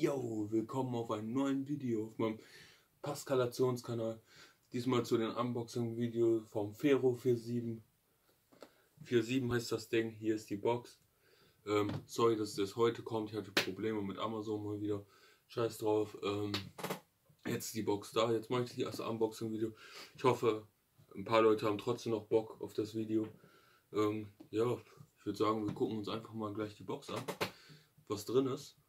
Yo, willkommen auf einem neuen Video auf meinem Paskalationskanal. Diesmal zu den Unboxing-Video vom Fero 47. 47 heißt das Ding, hier ist die Box. Ähm, sorry, dass das heute kommt, ich hatte Probleme mit Amazon mal wieder. Scheiß drauf. Ähm, jetzt ist die Box da, jetzt mache ich das erste Unboxing-Video. Ich hoffe, ein paar Leute haben trotzdem noch Bock auf das Video. Ähm, ja, ich würde sagen, wir gucken uns einfach mal gleich die Box an, was drin ist.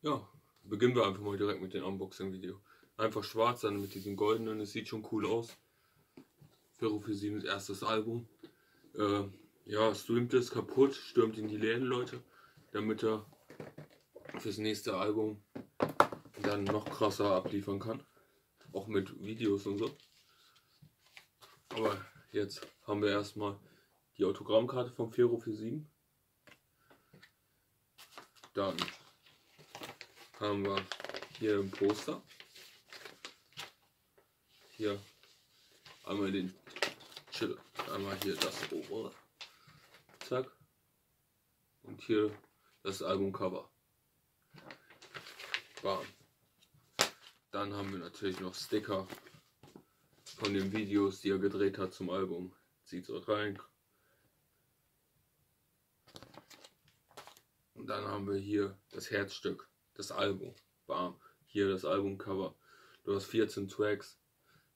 Ja, beginnen wir einfach mal direkt mit dem Unboxing-Video. Einfach schwarz, dann mit diesem goldenen, es sieht schon cool aus. Ferro 47 erstes Album. Äh, ja, streamt es kaputt, stürmt in die Läden, Leute, damit er fürs nächste Album dann noch krasser abliefern kann. Auch mit Videos und so. Aber jetzt haben wir erstmal die Autogrammkarte vom Fero 47. Dann haben wir hier ein Poster. Hier einmal den Chill, einmal hier das obere. Zack. Und hier das Albumcover. Bam. Dann haben wir natürlich noch Sticker von den Videos, die er gedreht hat zum Album. Zieht es rein. Und dann haben wir hier das Herzstück das Album. Bam. Hier das Albumcover. Du hast 14 Tracks.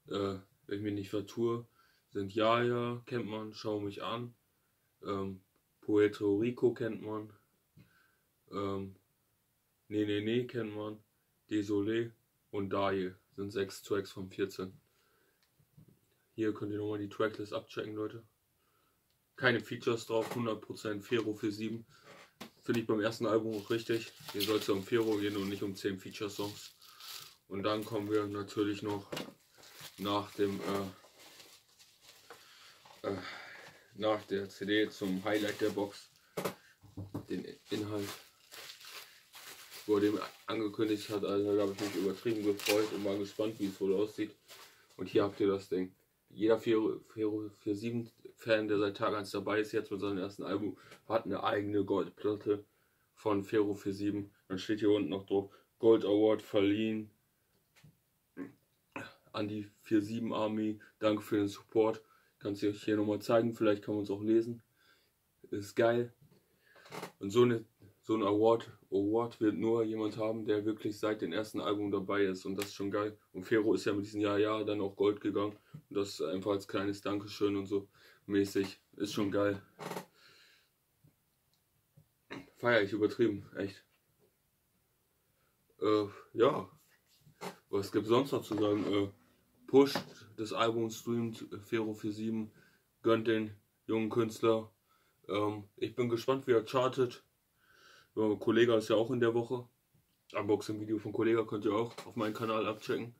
Äh, wenn ich mich nicht vertue, sind Ja, ja, kennt man, Schau mich an. Ähm, Puerto Rico kennt man. Ähm, Nee, nee, nee kennt man. Désolé und Daje sind sechs Tracks von 14. Hier könnt ihr nochmal die Tracklist abchecken, Leute. Keine Features drauf, 100% Fero für 7. Finde ich beim ersten Album auch richtig. Hier soll es um Fero gehen und nicht um 10 Feature-Songs. Und dann kommen wir natürlich noch nach dem äh, äh, nach der CD zum Highlight der Box den Inhalt wo er dem angekündigt hat, also da habe ich mich übertrieben gefreut und war gespannt, wie es wohl aussieht. Und hier habt ihr das Ding. Jeder 447-Fan, der seit Tag 1 dabei ist, jetzt mit seinem ersten Album, hat eine eigene Goldplatte von Fero 47. Dann steht hier unten noch drauf, Gold Award verliehen an die 47 Army. Danke für den Support. Kannst du euch hier nochmal zeigen, vielleicht kann man es auch lesen. Ist geil. Und so, eine, so ein Award, Award wird nur jemand haben, der wirklich seit dem ersten Album dabei ist. Und das ist schon geil. Und Fero ist ja mit diesem Jahr ja dann auch Gold gegangen. Das einfach als kleines Dankeschön und so mäßig. Ist schon geil. Feier ich übertrieben, echt. Äh, ja. Was gibt sonst noch zu sagen? Äh, pusht das Album, streamt Fero 47, gönnt den jungen Künstler. Ähm, ich bin gespannt, wie er chartet. Ja, Kollege ist ja auch in der Woche. Unboxing-Video von Kollege könnt ihr auch auf meinem Kanal abchecken.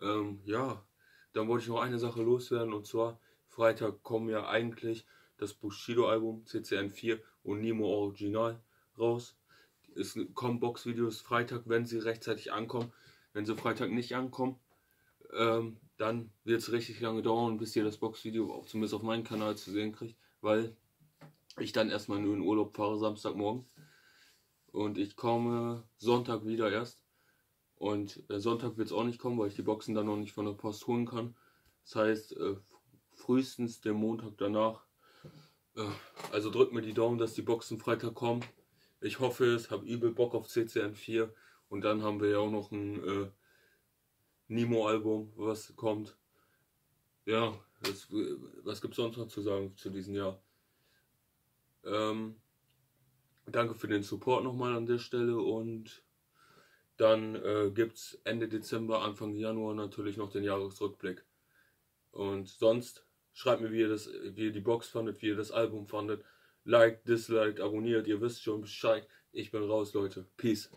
Ähm, ja, dann wollte ich noch eine Sache loswerden und zwar Freitag kommen ja eigentlich das Bushido-Album CCN4 und Nemo Original raus. Es kommen Box-Videos Freitag, wenn sie rechtzeitig ankommen. Wenn sie Freitag nicht ankommen, ähm, dann wird es richtig lange dauern, bis ihr das Box-Video auch zumindest auf meinem Kanal zu sehen kriegt, weil ich dann erstmal nur in Urlaub fahre Samstagmorgen. Und ich komme Sonntag wieder erst. Und äh, Sonntag wird es auch nicht kommen, weil ich die Boxen dann noch nicht von der Post holen kann. Das heißt, äh, frühestens den Montag danach. Äh, also drückt mir die Daumen, dass die Boxen Freitag kommen. Ich hoffe es, habe übel Bock auf CCN4. Und dann haben wir ja auch noch ein äh, Nemo-Album, was kommt. Ja, das, was gibt es sonst noch zu sagen zu diesem Jahr? Ähm, danke für den Support nochmal an der Stelle und dann äh, gibt es Ende Dezember, Anfang Januar natürlich noch den Jahresrückblick. Und sonst schreibt mir, wie ihr, das, wie ihr die Box fandet, wie ihr das Album fandet. Like, dislike, abonniert, ihr wisst schon Bescheid. Ich bin raus, Leute. Peace.